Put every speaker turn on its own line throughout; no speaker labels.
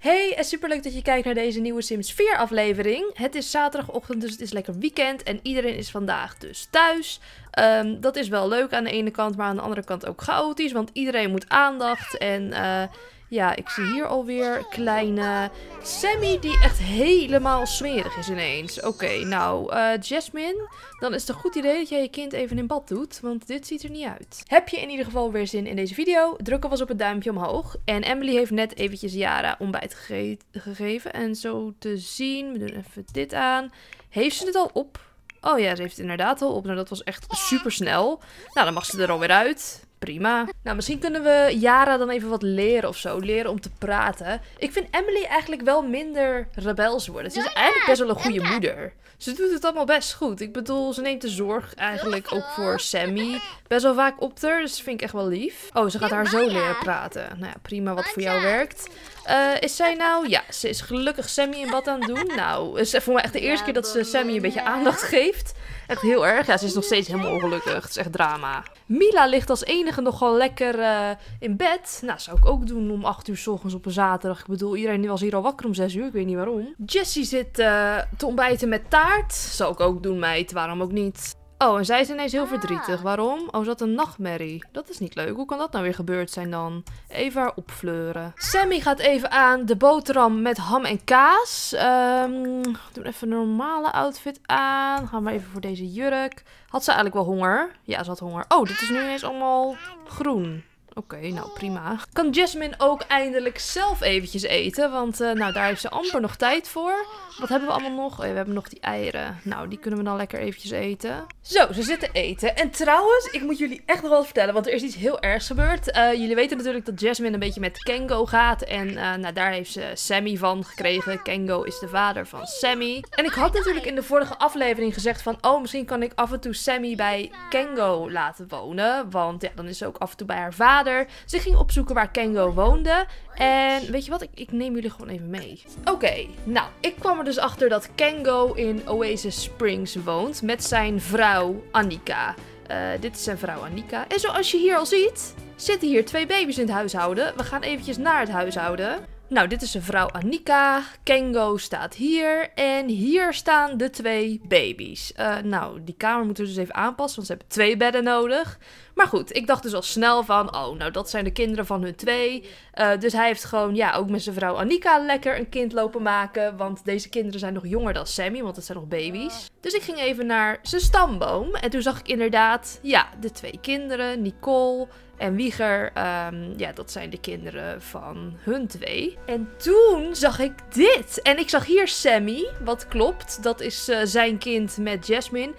Hey, en superleuk dat je kijkt naar deze nieuwe Sims 4 aflevering. Het is zaterdagochtend, dus het is lekker weekend en iedereen is vandaag dus thuis. Ehm, dat is wel leuk aan de ene kant, maar aan de andere kant ook chaotisch, want iedereen moet aandacht en... eh, ja, ik zie hier alweer kleine Sammy die echt helemaal smerig is ineens. Oké, nou, eh, Jasmine, dan is het een goed idee dat jij je kind even in bad doet, want dit ziet er niet uit. Heb je in ieder geval weer zin in deze video? Druk alvast op het duimpje omhoog. En Emily heeft net eventjes Yara ontbijt gege gegeven. En zo te zien, we doen even dit aan. Heeft ze het al op? Oh ja, ze heeft het inderdaad al op. Nou, dat was echt super snel. Nou, dan mag ze er alweer uit. Prima. Nou, misschien kunnen we Yara dan even wat leren of zo. Leren om te praten. Ik vind Emily eigenlijk wel minder rebels worden. Ze is eigenlijk best wel een goede moeder. Ze doet het allemaal best goed. Ik bedoel, ze neemt de zorg eigenlijk ook voor Sammy best wel vaak op haar. Dus dat vind ik echt wel lief. Oh, ze gaat haar zo leren praten. Nou ja, prima wat voor jou werkt. Uh, is zij nou... Ja, ze is gelukkig Sammy in bad aan het doen. Nou, het is voor mij echt de eerste keer dat ze Sammy een beetje aandacht geeft. Echt heel erg. Ja, ze is nog steeds helemaal ongelukkig. Het is echt drama. Mila ligt als enige nogal lekker uh, in bed. Nou, zou ik ook doen om 8 uur s ochtends op een zaterdag. Ik bedoel, iedereen was hier al wakker om 6 uur. Ik weet niet waarom. Jessie zit uh, te ontbijten met taart. Zou ik ook doen, meid. Waarom ook niet? Oh, en zij is ineens heel verdrietig. Waarom? Oh, ze had een nachtmerrie. Dat is niet leuk. Hoe kan dat nou weer gebeurd zijn dan? Even haar opfleuren. Sammy gaat even aan de boterham met ham en kaas. Um, doen even een normale outfit aan. Gaan we even voor deze jurk. Had ze eigenlijk wel honger? Ja, ze had honger. Oh, dit is nu ineens allemaal groen. Oké, nou prima. Kan Jasmine ook eindelijk zelf eventjes eten? Want uh, nou, daar heeft ze amper nog tijd voor. Wat hebben we allemaal nog? Oh, ja, we hebben nog die eieren. Nou, die kunnen we dan lekker eventjes eten. Zo, ze zitten eten. En trouwens, ik moet jullie echt nog wel vertellen, want er is iets heel ergs gebeurd. Uh, jullie weten natuurlijk dat Jasmine een beetje met Kengo gaat. En uh, nou, daar heeft ze Sammy van gekregen. Kengo is de vader van Sammy. En ik had natuurlijk in de vorige aflevering gezegd van... Oh, misschien kan ik af en toe Sammy bij Kengo laten wonen. Want ja, dan is ze ook af en toe bij haar vader. Ze ging opzoeken waar Kengo woonde. En weet je wat, ik, ik neem jullie gewoon even mee. Oké, nou, ik kwam er dus achter dat Kengo in Oasis Springs woont met zijn vrouw Annika. Uh, dit is zijn vrouw Annika. En zoals je hier al ziet, zitten hier twee baby's in het huishouden. We gaan eventjes naar het huishouden. Nou, dit is zijn vrouw Annika. Kengo staat hier. En hier staan de twee baby's. Uh, nou, die kamer moeten we dus even aanpassen, want ze hebben twee bedden nodig. Maar goed, ik dacht dus al snel van, oh, nou dat zijn de kinderen van hun twee. Uh, dus hij heeft gewoon, ja, ook met zijn vrouw Annika lekker een kind lopen maken. Want deze kinderen zijn nog jonger dan Sammy, want het zijn nog baby's. Dus ik ging even naar zijn stamboom. En toen zag ik inderdaad, ja, de twee kinderen, Nicole en Wieger. Um, ja, dat zijn de kinderen van hun twee. En toen zag ik dit. En ik zag hier Sammy, wat klopt. Dat is uh, zijn kind met Jasmine.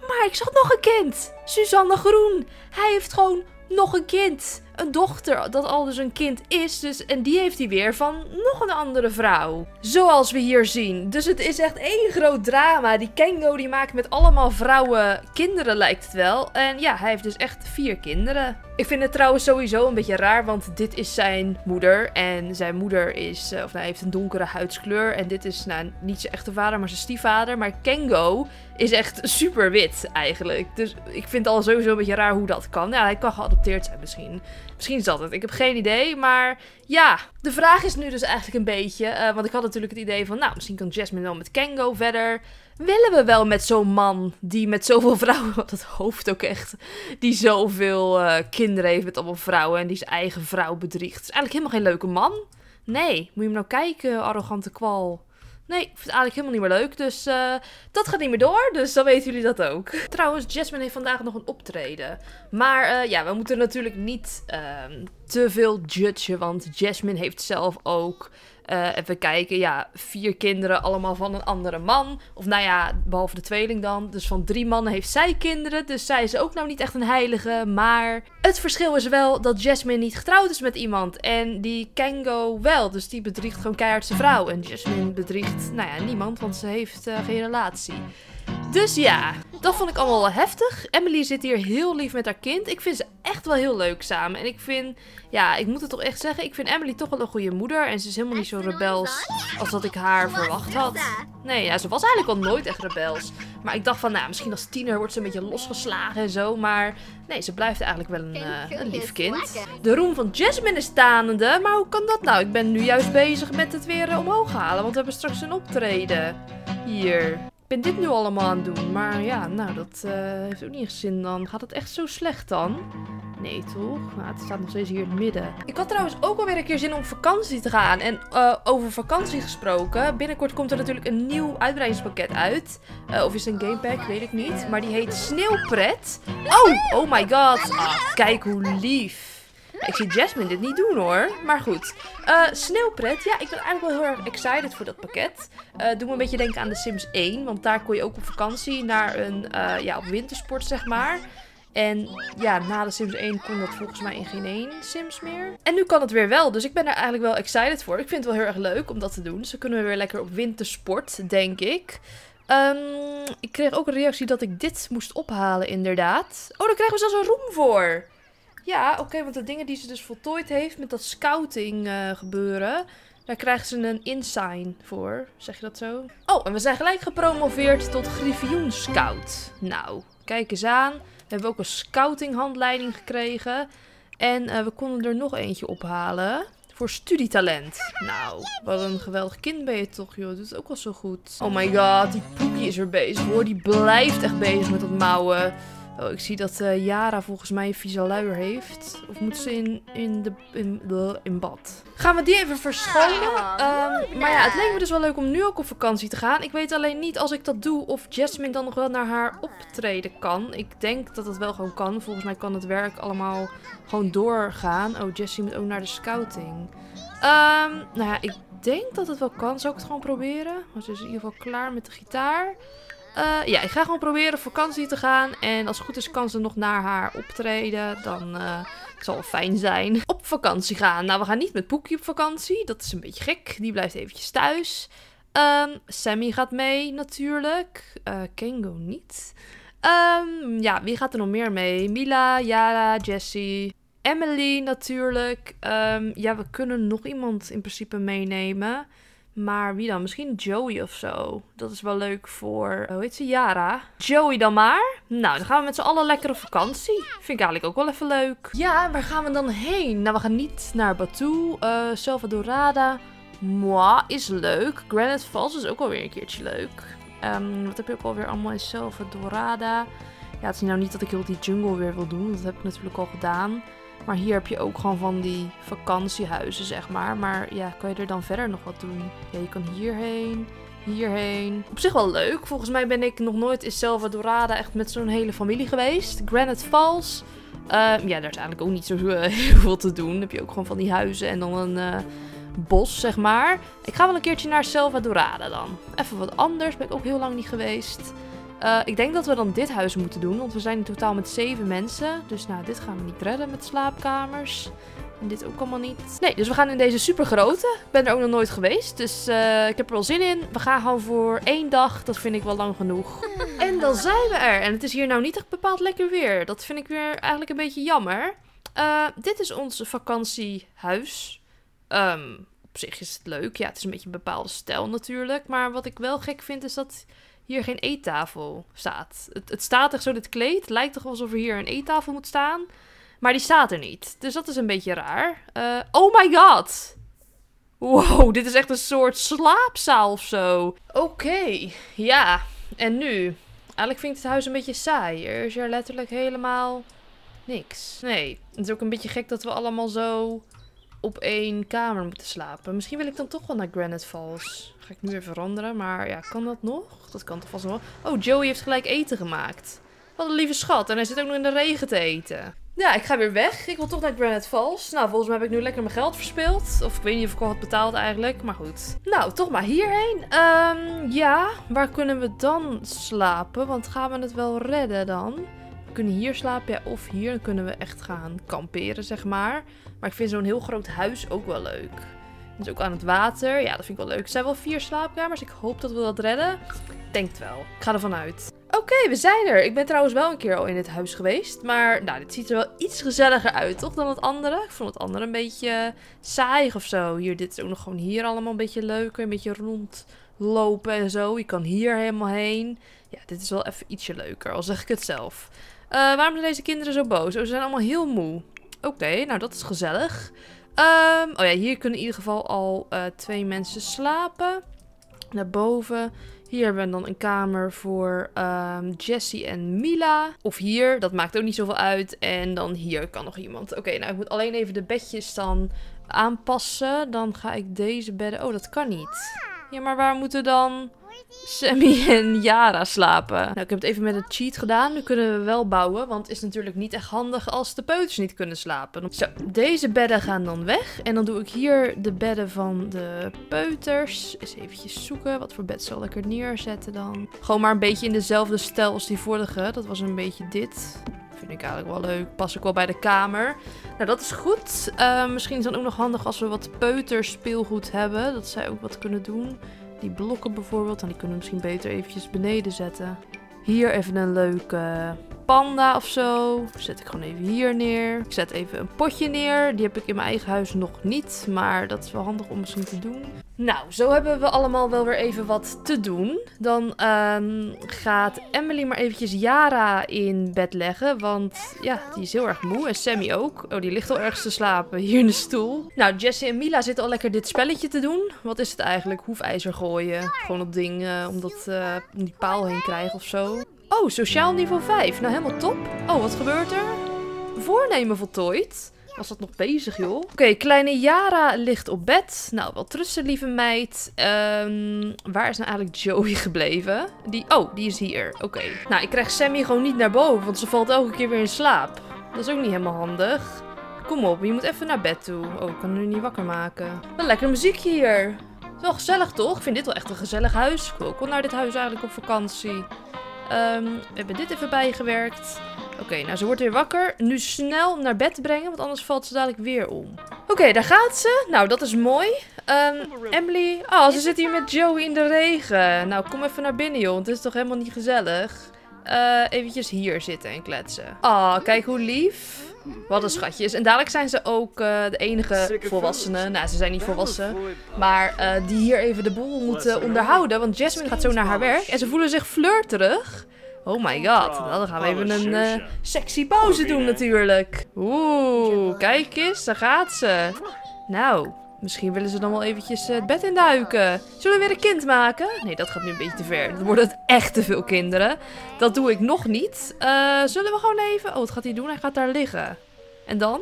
Maar ik zag nog een kind. Suzanne Groen. Hij heeft gewoon nog een kind. Een dochter, dat al dus een kind is. Dus, en die heeft hij weer van nog een andere vrouw. Zoals we hier zien. Dus het is echt één groot drama. Die Kengo die maakt met allemaal vrouwen kinderen lijkt het wel. En ja, hij heeft dus echt vier kinderen. Ik vind het trouwens sowieso een beetje raar, want dit is zijn moeder. En zijn moeder is, of nou, heeft een donkere huidskleur. En dit is nou, niet zijn echte vader, maar zijn stiefvader. Maar Kengo is echt super wit eigenlijk. Dus ik vind het al sowieso een beetje raar hoe dat kan. Ja, hij kan geadopteerd zijn misschien. Misschien is dat het. Ik heb geen idee. Maar ja, de vraag is nu dus eigenlijk een beetje. Uh, want ik had natuurlijk het idee van, nou, misschien kan Jasmine wel met Kengo verder. Willen we wel met zo'n man die met zoveel vrouwen, wat het hoofd ook echt, die zoveel uh, kinderen heeft met allemaal vrouwen en die zijn eigen vrouw bedriegt. Het is eigenlijk helemaal geen leuke man. Nee, moet je hem nou kijken, arrogante kwal. Nee, ik vind het eigenlijk helemaal niet meer leuk. Dus uh, dat gaat niet meer door. Dus dan weten jullie dat ook. Trouwens, Jasmine heeft vandaag nog een optreden. Maar uh, ja, we moeten natuurlijk niet uh, te veel judgen. Want Jasmine heeft zelf ook... Even kijken, ja, vier kinderen, allemaal van een andere man. Of nou ja, behalve de tweeling dan. Dus van drie mannen heeft zij kinderen. Dus zij is ook nou niet echt een heilige. Maar het verschil is wel dat Jasmine niet getrouwd is met iemand. En die Kengo wel. Dus die bedriegt gewoon keihard zijn vrouw. En Jasmine bedriegt, nou ja, niemand, want ze heeft uh, geen relatie. Dus ja, dat vond ik allemaal wel heftig. Emily zit hier heel lief met haar kind. Ik vind ze echt wel heel leuk samen. En ik vind, ja, ik moet het toch echt zeggen. Ik vind Emily toch wel een goede moeder. En ze is helemaal niet zo rebels als dat ik haar verwacht had. Nee, ja, ze was eigenlijk al nooit echt rebels. Maar ik dacht van, nou, misschien als tiener wordt ze een beetje losgeslagen en zo. Maar nee, ze blijft eigenlijk wel een, uh, een lief kind. De roem van Jasmine is tanende. Maar hoe kan dat nou? Ik ben nu juist bezig met het weer uh, omhoog halen. Want we hebben straks een optreden. Hier. Ben dit nu allemaal aan het doen. Maar ja, nou, dat uh, heeft ook niet echt zin dan. Gaat het echt zo slecht dan? Nee, toch? Het staat nog steeds hier in het midden. Ik had trouwens ook alweer een keer zin om vakantie te gaan. En uh, over vakantie gesproken. Binnenkort komt er natuurlijk een nieuw uitbreidingspakket uit. Uh, of is het een gamepack? Weet ik niet. Maar die heet Sneeuwpret. Oh, oh my god. Ah, kijk hoe lief. Ik zie Jasmine dit niet doen hoor. Maar goed. Uh, sneeuwpret. Ja, ik ben eigenlijk wel heel erg excited voor dat pakket. Uh, doe me een beetje denken aan de Sims 1. Want daar kon je ook op vakantie naar een uh, ja, op wintersport, zeg maar. En ja, na de Sims 1 kon dat volgens mij in geen één Sims meer. En nu kan het weer wel. Dus ik ben er eigenlijk wel excited voor. Ik vind het wel heel erg leuk om dat te doen. Dus kunnen we weer lekker op wintersport, denk ik. Um, ik kreeg ook een reactie dat ik dit moest ophalen, inderdaad. Oh, daar krijgen we zelfs een room voor. Ja, oké, want de dingen die ze dus voltooid heeft met dat scouting uh, gebeuren, daar krijgen ze een insign voor. Zeg je dat zo? Oh, en we zijn gelijk gepromoveerd tot Griffioen Scout. Nou, kijk eens aan. We hebben ook een scouting handleiding gekregen. En uh, we konden er nog eentje ophalen. Voor studietalent. Nou, wat een geweldig kind ben je toch, joh. Dat is ook wel zo goed. Oh my god, die Poekie is er bezig hoor. Die blijft echt bezig met dat mouwen. Oh, ik zie dat uh, Yara volgens mij een vieze luier heeft. Of moet ze in, in, de, in, de, in bad? Gaan we die even verschonen? Um, maar ja, het leek me dus wel leuk om nu ook op vakantie te gaan. Ik weet alleen niet als ik dat doe of Jasmine dan nog wel naar haar optreden kan. Ik denk dat het wel gewoon kan. Volgens mij kan het werk allemaal gewoon doorgaan. Oh, Jessie moet ook naar de scouting. Um, nou ja, ik denk dat het wel kan. Zou ik het gewoon proberen? Want ze is in ieder geval klaar met de gitaar. Uh, ja, ik ga gewoon proberen op vakantie te gaan. En als het goed is, kan ze nog naar haar optreden. Dan uh, het zal fijn zijn. Op vakantie gaan. Nou, we gaan niet met Poekie op vakantie. Dat is een beetje gek. Die blijft eventjes thuis. Um, Sammy gaat mee natuurlijk. Uh, Kengo niet. Um, ja, wie gaat er nog meer mee? Mila, Yara, Jessie. Emily natuurlijk. Um, ja, we kunnen nog iemand in principe meenemen. Maar wie dan? Misschien Joey of zo. Dat is wel leuk voor, hoe heet ze? Yara. Joey dan maar. Nou, dan gaan we met z'n allen lekker op vakantie. Vind ik eigenlijk ook wel even leuk. Ja, waar gaan we dan heen? Nou, we gaan niet naar Batu. Uh, Salvadorada. Moi is leuk. Granite Falls is ook alweer een keertje leuk. Um, wat heb je ook alweer allemaal in Salvadorada? Ja, het is nou niet dat ik heel die jungle weer wil doen. Dat heb ik natuurlijk al gedaan. Maar hier heb je ook gewoon van die vakantiehuizen, zeg maar. Maar ja, kan je er dan verder nog wat doen? Ja, je kan hierheen, hierheen. Op zich wel leuk. Volgens mij ben ik nog nooit in Salvadorada echt met zo'n hele familie geweest. Granite Falls. Uh, ja, daar is eigenlijk ook niet zo uh, heel veel te doen. Dan heb je ook gewoon van die huizen en dan een uh, bos, zeg maar. Ik ga wel een keertje naar Salvadorada dan. Even wat anders. Ben ik ook heel lang niet geweest. Uh, ik denk dat we dan dit huis moeten doen, want we zijn in totaal met zeven mensen. Dus nou, dit gaan we niet redden met slaapkamers. En dit ook allemaal niet. Nee, dus we gaan in deze super grote. Ik ben er ook nog nooit geweest, dus uh, ik heb er wel zin in. We gaan gewoon voor één dag, dat vind ik wel lang genoeg. En dan zijn we er. En het is hier nou niet echt bepaald lekker weer. Dat vind ik weer eigenlijk een beetje jammer. Uh, dit is ons vakantiehuis. Um, op zich is het leuk. Ja, het is een beetje een bepaalde stijl natuurlijk. Maar wat ik wel gek vind is dat hier geen eettafel staat. Het, het staat echt zo, dit kleed. Het lijkt toch alsof er hier een eettafel moet staan. Maar die staat er niet. Dus dat is een beetje raar. Uh, oh my god! Wow, dit is echt een soort slaapzaal of zo. Oké, ja. En nu? Eigenlijk vind ik het huis een beetje saai. Er is er letterlijk helemaal niks. Nee, het is ook een beetje gek dat we allemaal zo op één kamer moeten slapen. Misschien wil ik dan toch wel naar Granite Falls. Ga ik nu weer veranderen, maar ja, kan dat nog? Dat kan toch vast wel. Oh, Joey heeft gelijk eten gemaakt. Wat een lieve schat. En hij zit ook nog in de regen te eten. Ja, ik ga weer weg. Ik wil toch naar Granite Falls. Nou, volgens mij heb ik nu lekker mijn geld verspild. Of ik weet niet of ik al had betaald eigenlijk, maar goed. Nou, toch maar hierheen. Um, ja, waar kunnen we dan slapen? Want gaan we het wel redden dan? We kunnen hier slapen, ja, of hier. Dan kunnen we echt gaan kamperen, zeg maar. Maar ik vind zo'n heel groot huis ook wel leuk. Dus ook aan het water. Ja, dat vind ik wel leuk. Er zijn wel vier slaapkamers. Ik hoop dat we dat redden. Ik denk het wel. Ik ga ervan uit. Oké, we zijn er. Ik ben trouwens wel een keer al in dit huis geweest. Maar nou, dit ziet er wel iets gezelliger uit, toch? Dan het andere. Ik vond het andere een beetje saai of zo. Hier, dit is ook nog gewoon hier allemaal een beetje leuker. Een beetje rondlopen en zo. Je kan hier helemaal heen. Ja, dit is wel even ietsje leuker, al zeg ik het zelf. Uh, waarom zijn deze kinderen zo boos? Oh, ze zijn allemaal heel moe. Oké, nou dat is gezellig. Um, oh ja, hier kunnen in ieder geval al uh, twee mensen slapen. Naar boven. Hier hebben we dan een kamer voor um, Jessie en Mila. Of hier, dat maakt ook niet zoveel uit. En dan hier kan nog iemand. Oké, nou ik moet alleen even de bedjes dan aanpassen. Dan ga ik deze bedden... Oh, dat kan niet. Ja, maar waar moeten dan... Sammy en Yara slapen. Nou, ik heb het even met een cheat gedaan. Nu kunnen we wel bouwen, want het is natuurlijk niet echt handig als de peuters niet kunnen slapen. Zo, deze bedden gaan dan weg. En dan doe ik hier de bedden van de peuters. Eens eventjes zoeken. Wat voor bed zal ik er neerzetten dan? Gewoon maar een beetje in dezelfde stijl als die vorige. Dat was een beetje dit. Vind ik eigenlijk wel leuk. Pas ik wel bij de kamer. Nou, dat is goed. Uh, misschien is het dan ook nog handig als we wat peuterspeelgoed hebben. Dat zij ook wat kunnen doen. Die blokken bijvoorbeeld. En die kunnen we misschien beter eventjes beneden zetten. Hier even een leuke panda of zo. Zet ik gewoon even hier neer. Ik zet even een potje neer. Die heb ik in mijn eigen huis nog niet. Maar dat is wel handig om misschien te doen. Nou, zo hebben we allemaal wel weer even wat te doen. Dan um, gaat Emily maar eventjes Yara in bed leggen. Want ja, die is heel erg moe. En Sammy ook. Oh, die ligt al ergens te slapen. Hier in de stoel. Nou, Jessie en Mila zitten al lekker dit spelletje te doen. Wat is het eigenlijk? Hoefijzer gooien. Gewoon op dingen. Om dat uh, om die paal heen krijgen of zo. Oh, sociaal niveau 5. Nou, helemaal top. Oh, wat gebeurt er? Voornemen voltooid. Was dat nog bezig, joh? Oké, kleine Yara ligt op bed. Nou, wel trusten, lieve meid. Um, waar is nou eigenlijk Joey gebleven? Die, oh, die is hier. Oké. Nou, ik krijg Sammy gewoon niet naar boven, want ze valt elke keer weer in slaap. Dat is ook niet helemaal handig. Kom op, je moet even naar bed toe. Oh, ik kan nu niet wakker maken. Wel lekker muziekje hier. Wel gezellig, toch? Ik vind dit wel echt een gezellig huis. Ik wil ook wel naar dit huis eigenlijk op vakantie. Um, we hebben dit even bijgewerkt. Oké, nou ze wordt weer wakker. Nu snel naar bed brengen, want anders valt ze dadelijk weer om. Oké, daar gaat ze. Nou, dat is mooi. Um, Emily. Oh, ze zit hier met Joey in de regen. Nou, kom even naar binnen, joh. Het is toch helemaal niet gezellig. Uh, eventjes hier zitten en kletsen. Oh, kijk hoe lief. Wat een schatjes. En dadelijk zijn ze ook uh, de enige volwassenen. Nou, ze zijn niet volwassen. Maar uh, die hier even de boel moeten onderhouden. Want Jasmine gaat zo naar haar werk. En ze voelen zich flirterig. Oh my god. Nou, dan gaan we even een uh, sexy pauze doen natuurlijk. Oeh, kijk eens. Daar gaat ze. Nou, Misschien willen ze dan wel eventjes het bed induiken. Zullen we weer een kind maken? Nee, dat gaat nu een beetje te ver. Dan worden het echt te veel kinderen. Dat doe ik nog niet. Uh, zullen we gewoon even... Oh, wat gaat hij doen? Hij gaat daar liggen. En dan?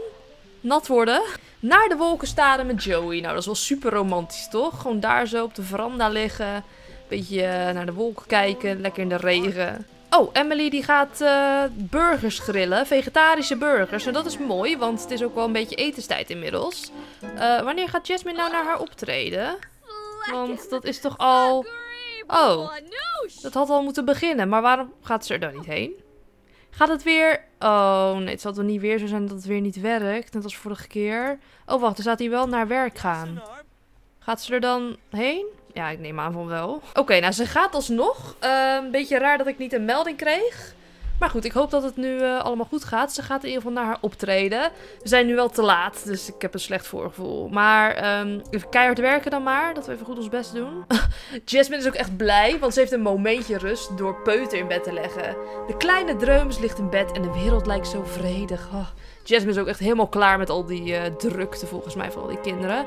Nat worden. Naar de wolken staren met Joey. Nou, dat is wel super romantisch, toch? Gewoon daar zo op de veranda liggen. Beetje naar de wolken kijken. Lekker in de regen. Oh, Emily die gaat uh, burgers grillen. Vegetarische burgers. En dat is mooi, want het is ook wel een beetje etenstijd inmiddels. Uh, wanneer gaat Jasmine nou naar haar optreden? Want dat is toch al... Oh, dat had al moeten beginnen. Maar waarom gaat ze er dan niet heen? Gaat het weer... Oh, nee, het zal toch niet weer zo zijn dat het weer niet werkt. Net als vorige keer. Oh, wacht, dan staat hij wel naar werk gaan. Gaat ze er dan heen? Ja, ik neem aan van wel. Oké, nou ze gaat alsnog. Een beetje raar dat ik niet een melding kreeg. Maar goed, ik hoop dat het nu uh, allemaal goed gaat. Ze gaat in ieder geval naar haar optreden. We zijn nu wel te laat, dus ik heb een slecht voorgevoel. Maar um, even keihard werken dan maar. Dat we even goed ons best doen. Jasmine is ook echt blij, want ze heeft een momentje rust door Peuter in bed te leggen. De kleine Dreumes ligt in bed en de wereld lijkt zo vredig. Oh, Jasmine is ook echt helemaal klaar met al die uh, drukte volgens mij van al die kinderen.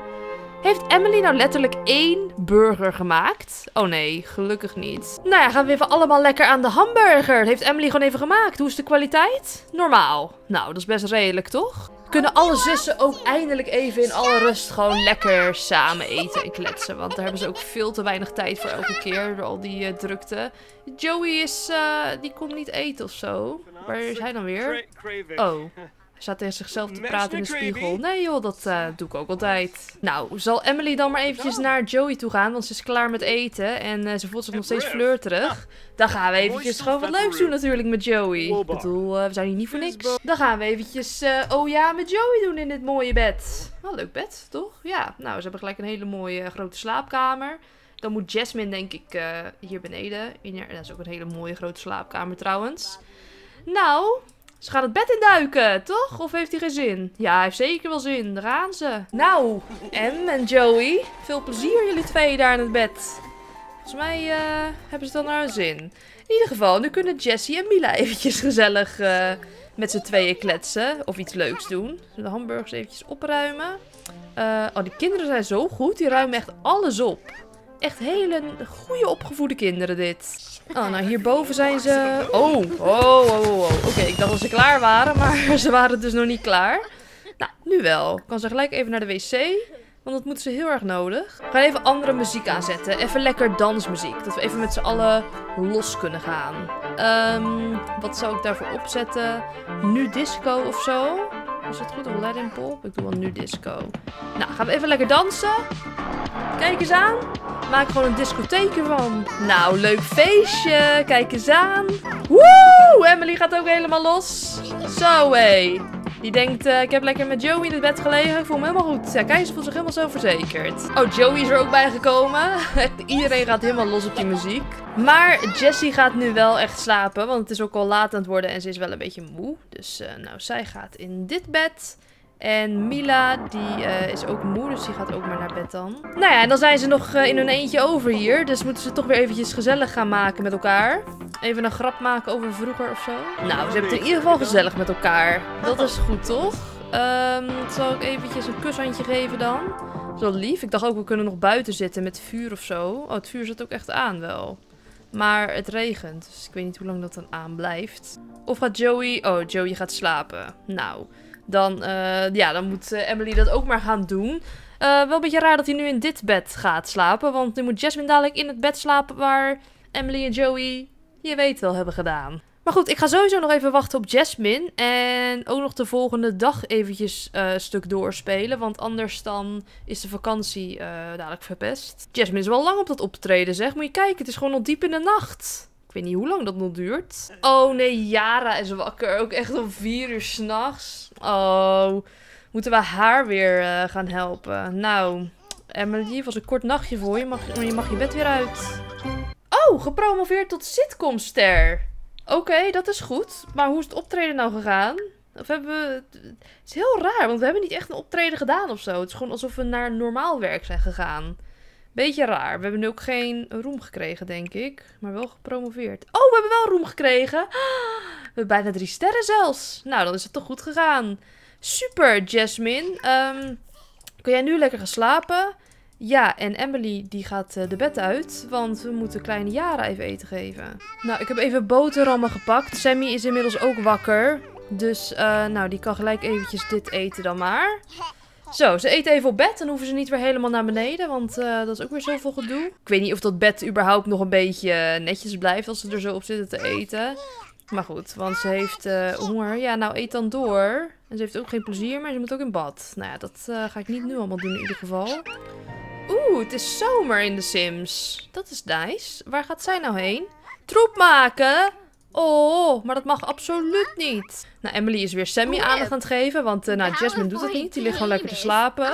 Heeft Emily nou letterlijk één burger gemaakt? Oh nee, gelukkig niet. Nou ja, gaan we even allemaal lekker aan de hamburger. Heeft Emily gewoon even gemaakt. Hoe is de kwaliteit? Normaal. Nou, dat is best redelijk, toch? Kunnen alle zussen ook eindelijk even in alle rust gewoon lekker samen eten en kletsen. Want daar hebben ze ook veel te weinig tijd voor elke keer door al die uh, drukte. Joey is, uh, die komt niet eten of zo. Waar is hij dan weer? Oh. Staat tegen zichzelf te praten in de spiegel. Nee joh, dat uh, doe ik ook altijd. Nou, zal Emily dan maar eventjes naar Joey toe gaan, want ze is klaar met eten. En uh, ze voelt zich nog steeds flirterig. Dan gaan we eventjes gewoon wat leuks doen natuurlijk met Joey. Ik bedoel, uh, we zijn hier niet voor niks. Dan gaan we eventjes, oh ja, met Joey doen in dit mooie bed. Wel leuk bed, toch? Ja, nou, ze hebben gelijk een hele mooie grote slaapkamer. Dan moet Jasmine denk ik eh, hier beneden. In haar, dat is ook een hele mooie grote slaapkamer trouwens. Nou, ze gaat het bed induiken, toch? Of heeft hij geen zin? Ja, hij heeft zeker wel zin. Daar gaan ze. Nou, Em en Joey. Veel plezier jullie twee daar in het bed. Volgens mij eh, hebben ze dan naar zin. In ieder geval, nu kunnen Jessie en Mila eventjes gezellig eh, met z'n tweeën kletsen. Of iets leuks doen. De hamburgers eventjes opruimen. Eh, oh, die kinderen zijn zo goed. Die ruimen echt alles op. Echt hele goede opgevoede kinderen dit. Oh, nou hierboven zijn ze... Oh, oh, oh, oh. oh. Oké, ik dacht dat ze klaar waren, maar ze waren dus nog niet klaar. Nou, nu wel. Kan ze gelijk even naar de wc. Want dat moeten ze heel erg nodig. We gaan even andere muziek aanzetten. Even lekker dansmuziek. Dat we even met z'n allen los kunnen gaan. Ehm, wat zou ik daarvoor opzetten? Nu disco of zo? Is dat goed? Of Latin pop? Ik doe wel nu disco. Nou, gaan we even lekker dansen. Kijk eens aan. Maak gewoon een discotheek ervan. Nou, leuk feestje. Kijk eens aan. Woe! Emily gaat ook helemaal los. Zo hé. Die denkt, uh, ik heb lekker met Joey in het bed gelegen. Ik voel me helemaal goed. Ja, voelt zich helemaal zo verzekerd. Oh, Joey is er ook bij gekomen. Iedereen gaat helemaal los op die muziek. Maar Jessie gaat nu wel echt slapen. Want het is ook al laat aan het worden en ze is wel een beetje moe. Dus uh, nou, zij gaat in dit bed. En Mila, die uh, is ook moe, dus die gaat ook maar naar bed dan. Nou ja, en dan zijn ze nog uh, in hun eentje over hier. Dus moeten ze toch weer eventjes gezellig gaan maken met elkaar. Even een grap maken over vroeger of zo. Nou, ze hebben het in ieder geval gezellig met elkaar. Dat is goed, toch? Um, zal ik eventjes een kushandje geven dan? Zo lief. Ik dacht ook, we kunnen nog buiten zitten met vuur of zo. Oh, het vuur zit ook echt aan wel. Maar het regent, dus ik weet niet hoe lang dat dan aan blijft. Of gaat Joey... Oh, Joey gaat slapen. Nou... Dan, uh, ja, dan moet uh, Emily dat ook maar gaan doen. Uh, wel een beetje raar dat hij nu in dit bed gaat slapen. Want nu moet Jasmine dadelijk in het bed slapen waar Emily en Joey, je weet wel, hebben gedaan. Maar goed, ik ga sowieso nog even wachten op Jasmine. En ook nog de volgende dag eventjes een stuk doorspelen. Want anders dan is de vakantie dadelijk verpest. Jasmine is wel lang op dat optreden, zeg. Moet je kijken, het is gewoon nog diep in de nacht. Ik weet niet hoe lang dat nog duurt. Oh nee, Yara is wakker. Ook echt om vier uur s'nachts. Oh, moeten we haar weer uh, gaan helpen? Nou, Emily, was een kort nachtje voor je. Mag, je mag je bed weer uit. Oh, gepromoveerd tot sitcomster. Oké, dat is goed. Maar hoe is het optreden nou gegaan? Of hebben we... Het is heel raar, want we hebben niet echt een optreden gedaan of zo. Het is gewoon alsof we naar normaal werk zijn gegaan. Beetje raar. We hebben nu ook geen roem gekregen, denk ik. Maar wel gepromoveerd. Oh, we hebben wel roem gekregen. We hebben bijna drie sterren zelfs. Nou, dan is het toch goed gegaan. Super, Jasmine. Um, kun jij nu lekker gaan slapen? Ja, en Emily die gaat uh, de bed uit, want we moeten kleine Jara even eten geven. Nou, ik heb even boterhammen gepakt. Sammy is inmiddels ook wakker. Dus, uh, nou, die kan gelijk eventjes dit eten dan maar. Zo, ze eten even op bed. Dan hoeven ze niet weer helemaal naar beneden. Want uh, dat is ook weer zoveel gedoe. Ik weet niet of dat bed überhaupt nog een beetje netjes blijft als ze er zo op zitten te eten. Maar goed, want ze heeft uh, honger. Ja, nou eet dan door. En ze heeft ook geen plezier, maar ze moet ook in bad. Nou ja, dat ga ik niet nu allemaal doen in ieder geval. Oeh, het is zomer in de Sims. Dat is nice. Waar gaat zij nou heen? Troep maken! Oh, maar dat mag absoluut niet. Nou, Emily is weer Sammy aandacht aan het geven. Want uh, nou, Jasmine doet het niet. Die ligt gewoon lekker te slapen.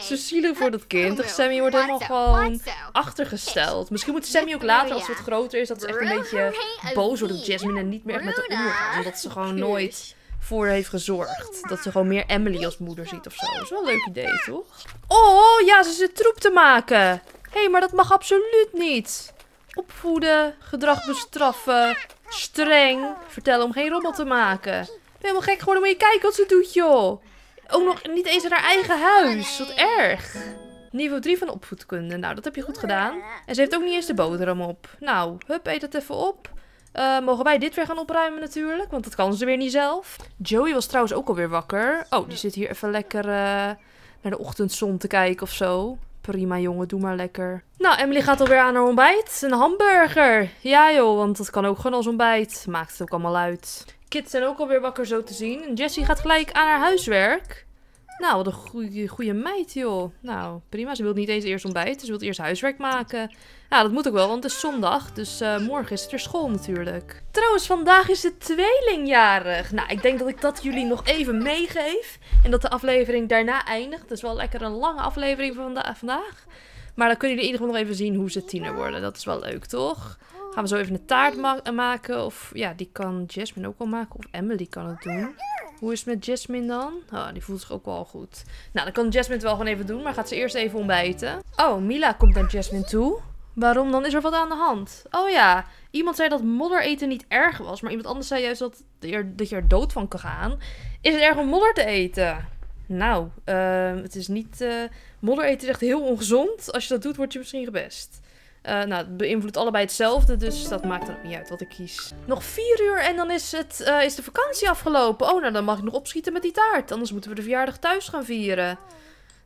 Zielig voor dat kind. Dus Sammy wordt helemaal gewoon achtergesteld. Misschien moet Sammy ook later, als het wat groter is, dat ze echt een beetje boos wordt op Jasmine en niet meer echt met de omgaan. Omdat ze gewoon nooit voor heeft gezorgd. Dat ze gewoon meer Emily als moeder ziet of zo. Dat is wel een leuk idee, toch? Oh, ja, ze zit troep te maken. Hé, hey, maar dat mag absoluut niet. Opvoeden, gedrag bestraffen, streng. Vertellen om geen rommel te maken. Ik ben helemaal gek geworden, moet je kijken wat ze doet, joh. Ook nog niet eens in haar eigen huis. Wat erg. Niveau 3 van opvoedkunde. Nou, dat heb je goed gedaan. En ze heeft ook niet eens de boterham op. Nou, hup, eet het even op. Uh, mogen wij dit weer gaan opruimen natuurlijk? Want dat kan ze weer niet zelf. Joey was trouwens ook alweer wakker. Oh, die zit hier even lekker uh, naar de ochtendzon te kijken of zo. Prima jongen, doe maar lekker. Nou, Emily gaat alweer aan haar ontbijt. Een hamburger. Ja joh, want dat kan ook gewoon als ontbijt. Maakt het ook allemaal uit. Kids zijn ook alweer wakker zo te zien. En Jessie gaat gelijk aan haar huiswerk. Nou, wat een goede, goede meid, joh. Nou, prima. Ze wil niet eens eerst ontbijten. Ze wil eerst huiswerk maken. Nou, dat moet ook wel, want het is zondag. Dus uh, morgen is het weer school natuurlijk. Trouwens, vandaag is het tweelingjarig. Nou, ik denk dat ik dat jullie nog even meegeef. En dat de aflevering daarna eindigt. Het is wel lekker een lange aflevering van vandaag. Maar dan kunnen jullie in ieder geval nog even zien hoe ze tiener worden. Dat is wel leuk, toch? Gaan we zo even een taart ma maken. Of ja, die kan Jasmine ook wel maken. Of Emily kan het doen. Hoe is het met Jasmine dan? Oh, die voelt zich ook wel goed. Nou, dan kan Jasmine het wel gewoon even doen. Maar gaat ze eerst even ontbijten. Oh, Mila komt naar Jasmine toe. Waarom? Dan is er wat aan de hand. Oh ja, iemand zei dat modder eten niet erg was. Maar iemand anders zei juist dat, dat je er dood van kan gaan. Is het erg om modder te eten? Nou, uh, het is niet... Uh, modder eten is echt heel ongezond. Als je dat doet, word je misschien gepest. Uh, nou, het beïnvloedt allebei hetzelfde, dus dat maakt er ook niet uit wat ik kies. Nog vier uur en dan is, het, uh, is de vakantie afgelopen. Oh, nou dan mag ik nog opschieten met die taart. Anders moeten we de verjaardag thuis gaan vieren.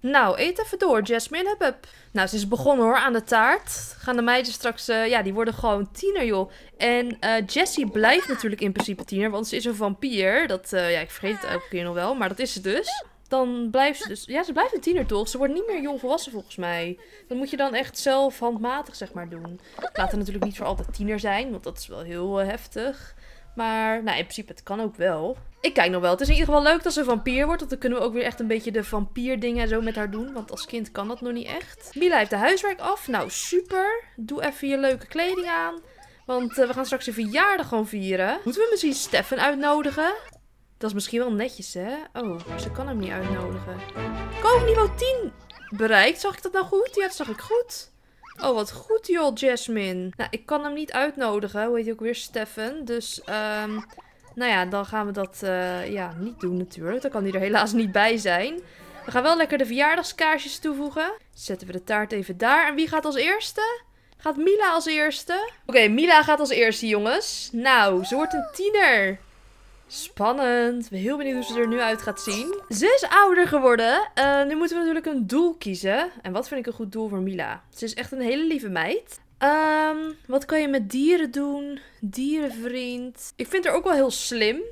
Nou, eet even door, Jasmine. Hup. Nou, ze is begonnen hoor aan de taart. Gaan de meiden straks, uh, ja, die worden gewoon tiener, joh. En Jessie blijft natuurlijk in principe tiener, want ze is een vampier. Dat, ja, ik vergeet het elke keer nog wel, maar dat is ze dus dan blijft ze dus... Ja, ze blijft een tiener toch? Ze wordt niet meer jong volwassen volgens mij. Dat moet je dan echt zelf handmatig zeg maar doen. Laat er natuurlijk niet voor altijd tiener zijn, want dat is wel heel uh, heftig. Maar nou, in principe, het kan ook wel. Ik kijk nog wel. Het is in ieder geval leuk dat ze vampier wordt. Want dan kunnen we ook weer echt een beetje de vampier dingen zo met haar doen. Want als kind kan dat nog niet echt. Mila heeft de huiswerk af. Nou, super. Doe even je leuke kleding aan. Want uh, we gaan straks een verjaardag gewoon vieren. Moeten we misschien Steffen uitnodigen? Dat is misschien wel netjes, hè? Oh, ze kan hem niet uitnodigen. Koop niveau 10 bereikt. Zag ik dat nou goed? Ja, dat zag ik goed. Oh, wat goed joh, Jasmine. Nou, ik kan hem niet uitnodigen. Hoe heet hij ook weer? Steffen. Dus, um, nou ja, dan gaan we dat uh, ja, niet doen natuurlijk. Dan kan hij er helaas niet bij zijn. We gaan wel lekker de verjaardagskaarsjes toevoegen. Zetten we de taart even daar. En wie gaat als eerste? Gaat Mila als eerste? Oké, Mila gaat als eerste, jongens. Nou, ze wordt een tiener. Spannend. Ik ben heel benieuwd hoe ze er nu uit gaat zien. Ze is ouder geworden. Uh, nu moeten we natuurlijk een doel kiezen. En wat vind ik een goed doel voor Mila? Ze is echt een hele lieve meid. Um, wat kan je met dieren doen? Dierenvriend. Ik vind haar ook wel heel slim.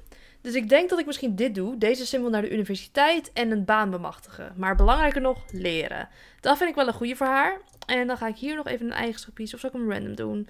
Dus ik denk dat ik misschien dit doe. Deze symbool naar de universiteit en een baan bemachtigen. Maar belangrijker nog, leren. Dat vind ik wel een goede voor haar. En dan ga ik hier nog even een eigenschap kiezen. Of zal ik hem random doen?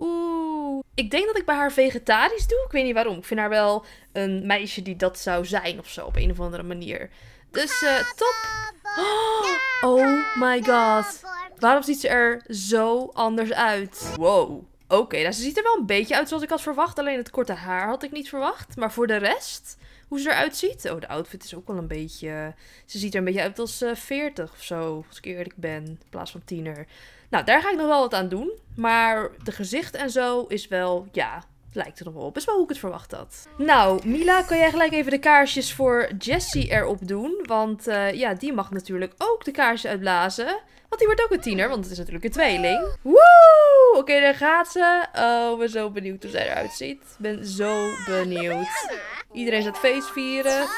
Oeh. Ik denk dat ik bij haar vegetarisch doe. Ik weet niet waarom. Ik vind haar wel een meisje die dat zou zijn of zo. Op een of andere manier. Dus uh, top. Oh, my god. Waarom ziet ze er zo anders uit? Wow. Oké, okay, nou, ze ziet er wel een beetje uit zoals ik had verwacht. Alleen het korte haar had ik niet verwacht. Maar voor de rest, hoe ze eruit ziet. Oh, de outfit is ook wel een beetje... Ze ziet er een beetje uit als uh, 40 of zo. Als ik eerlijk ben. In plaats van tiener. Nou, daar ga ik nog wel wat aan doen. Maar de gezicht en zo is wel, ja, lijkt er nog wel op. Is wel hoe ik het verwacht had. Nou, Mila, kan jij gelijk even de kaarsjes voor Jessie erop doen? Want uh, ja, die mag natuurlijk ook de kaarsjes uitblazen. Want die wordt ook een tiener, want het is natuurlijk een tweeling. Woe! Oké, daar gaat ze. Oh, ik ben zo benieuwd hoe zij eruit ziet. Ik ben zo benieuwd. Iedereen staat feest vieren.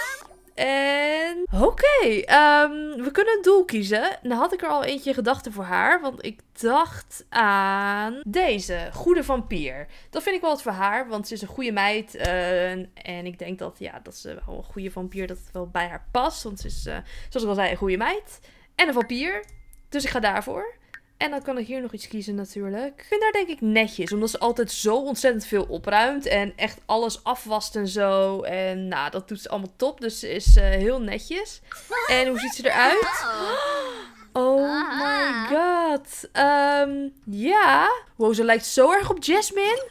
En oké, okay, um, we kunnen een doel kiezen. Nou had ik er al eentje gedachten voor haar, want ik dacht aan deze, goede vampier. Dat vind ik wel wat voor haar, want ze is een goede meid. Uh, en ik denk dat, ja, dat ze wel een goede vampier, dat het wel bij haar past. Want ze is, uh, zoals ik al zei, een goede meid. En een vampier. Dus ik ga daarvoor. En dan kan ik hier nog iets kiezen natuurlijk. Ik vind haar denk ik netjes. Omdat ze altijd zo ontzettend veel opruimt. En echt alles afwast en zo. En nou, dat doet ze allemaal top. Dus ze is uh, heel netjes. En hoe ziet ze eruit? Oh my god. Um, ja. Wow, ze lijkt zo erg op Jasmine.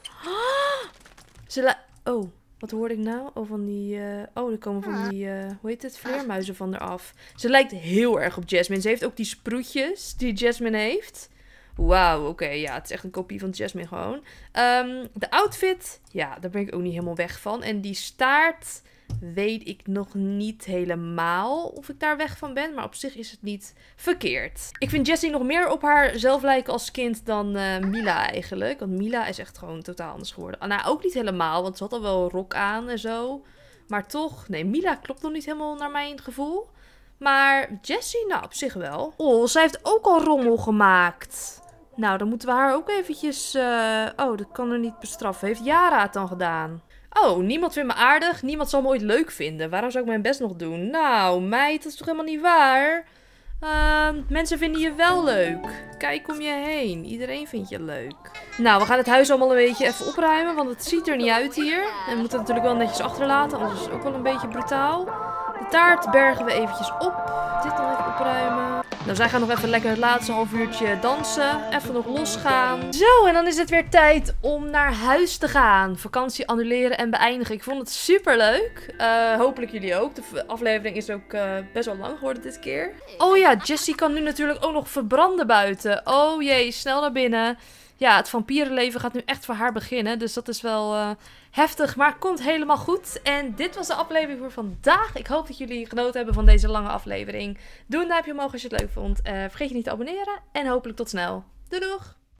Ze lijkt... Oh, wat hoorde ik nou? Oh, van die... Uh... Oh, er komen van die... Uh... Hoe heet het? Vleermuizen van eraf. Ze lijkt heel erg op Jasmine. Ze heeft ook die sproetjes die Jasmine heeft. Wauw, oké. ja, het is echt een kopie van Jasmine gewoon. Um, de outfit, ja, daar ben ik ook niet helemaal weg van. En die staart weet ik nog niet helemaal of ik daar weg van ben. Maar op zich is het niet verkeerd. Ik vind Jessie nog meer op haar zelf lijken als kind dan uh, Mila eigenlijk. Want Mila is echt gewoon totaal anders geworden. Anna ook niet helemaal, want ze had al wel rok aan en zo. Maar toch, nee, Mila klopt nog niet helemaal naar mijn gevoel. Maar Jessie, nou, op zich wel. Oh, zij heeft ook al rommel gemaakt. Nou, dan moeten we haar ook eventjes... Uh... Oh, dat kan er niet bestraffen. Heeft Yara het dan gedaan? Oh, niemand vindt me aardig. Niemand zal me ooit leuk vinden. Waarom zou ik mijn best nog doen? Nou, meid, dat is toch helemaal niet waar? Uh, mensen vinden je wel leuk. Kijk om je heen. Iedereen vindt je leuk. Nou, we gaan het huis allemaal een beetje even opruimen. Want het ziet er niet uit hier. En we moeten het natuurlijk wel netjes achterlaten. Anders is het ook wel een beetje brutaal. De taart bergen we eventjes op. Dit. Nou, zij gaan nog even lekker het laatste half uurtje dansen. Even nog losgaan. Zo, en dan is het weer tijd om naar huis te gaan. Vakantie annuleren en beëindigen. Ik vond het super leuk. hopelijk jullie ook. De aflevering is ook eh, best wel lang geworden dit keer. Oh ja, Jessie kan nu natuurlijk ook nog verbranden buiten. Oh jee, snel naar binnen ja, het vampierenleven gaat nu echt voor haar beginnen. Dus dat is wel uh, heftig, maar komt helemaal goed. En dit was de aflevering voor vandaag. Ik hoop dat jullie genoten hebben van deze lange aflevering. Doe een duimpje omhoog als je het leuk vond. Uh, vergeet je niet te abonneren en hopelijk tot snel. Doei doeg!